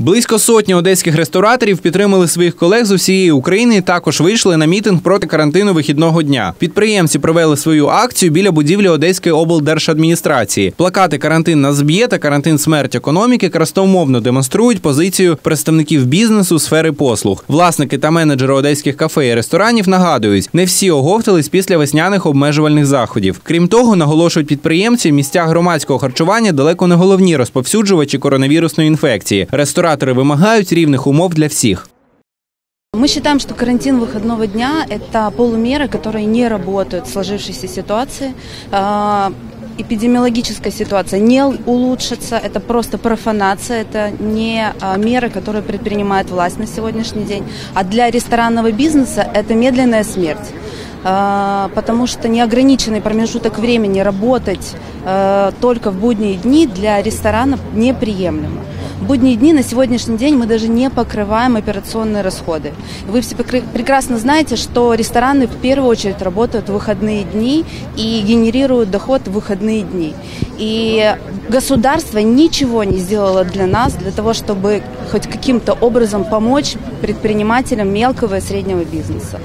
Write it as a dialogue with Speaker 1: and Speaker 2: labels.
Speaker 1: Близько сотні одеських рестораторів підтримали своїх колег з усієї України. і Також вийшли на мітинг проти карантину вихідного дня. Підприємці провели свою акцію біля будівлі Одеської облдержадміністрації. Плакати Карантин нас б'є та карантин смерть економіки красномовно демонструють позицію представників бізнесу сфери послуг. Власники та менеджери одеських кафе і ресторанів нагадують, не всі оговтались після весняних обмежувальних заходів. Крім того, наголошують підприємці, місця громадського харчування далеко не головні розповсюджувачі коронавірусної інфекції. Ресторатори вимагають рівних умов для всіх.
Speaker 2: Мы считаем, что карантин выходного дня – это полумеры, которые не работают в сложившейся ситуации. А, Эпидемиологическая ситуация не улучшится, это просто профанация, это не а, меры, которые предпринимает власть на сегодняшний день. А для ресторанного бизнеса это медленная смерть. А, Потому что неограниченный промежуток времени работать только в будние дни для ресторанов неприемлемо. Будние дни на сегодняшний день мы даже не покрываем операционные расходы. Вы все прекрасно знаете, что рестораны в первую очередь работают в выходные дни и генерируют доход в выходные дни. И государство ничего не сделало для нас, для того, чтобы хоть каким-то образом помочь предпринимателям мелкого и среднего бизнеса.